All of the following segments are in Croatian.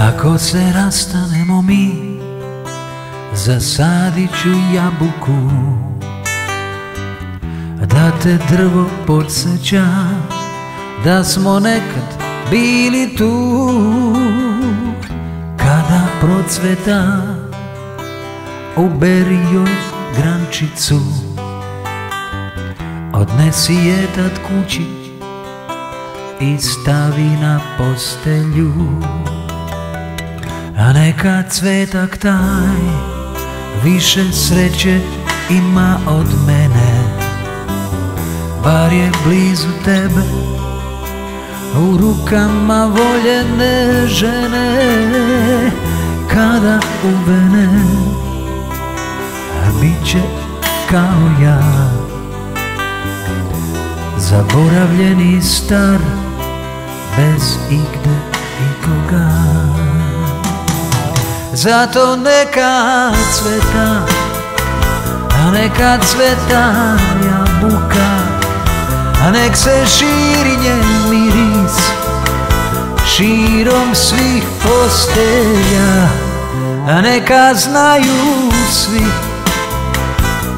Ako se rastanemo mi Zasadit ću jabuku. Da te drvo podsjeća Da smo nekad bili tu. Kada procveta Uberi joj grančicu Odnesi je tad kući I stavi na postelju a neka cvetak taj više sreće ima od mene. Bar je blizu tebe u rukama voljene žene Kada uvene bit će kao ja. Zaboravljeni star bez igde ikoga zato neka cveta, a neka cveta jabuka, a nek se širi njen miris širom svih postelja, a neka znaju svi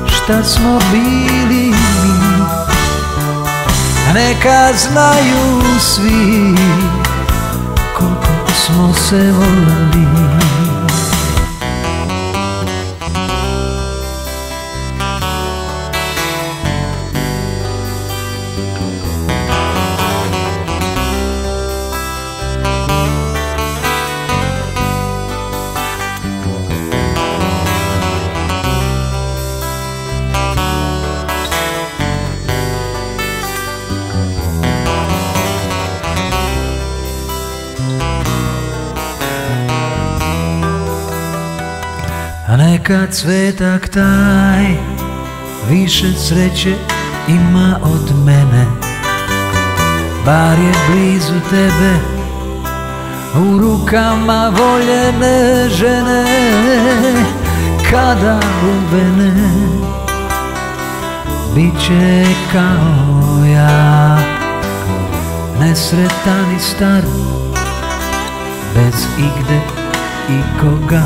šta smo bili mi, a neka znaju svi koliko smo se volili. Neka cvetak taj više sreće ima od mene. Bar je blizu tebe u rukama voljene žene Kada uvene bit će kao ja Nesretan i star bez igde ikoga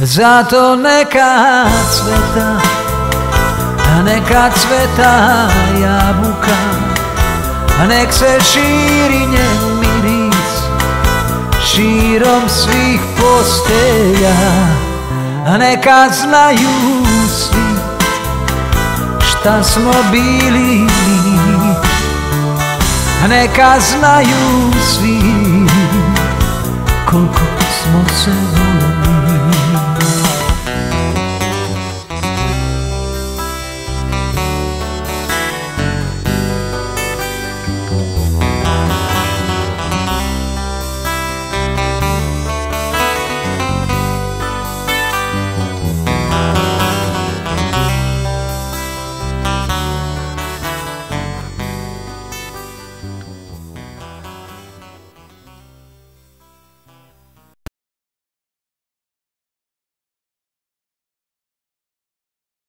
zato neka cveta, a neka cveta jabuka, a nek se širi njen miris širom svih postelja, a neka znaju svi šta smo bili. Neka znaju svi koliko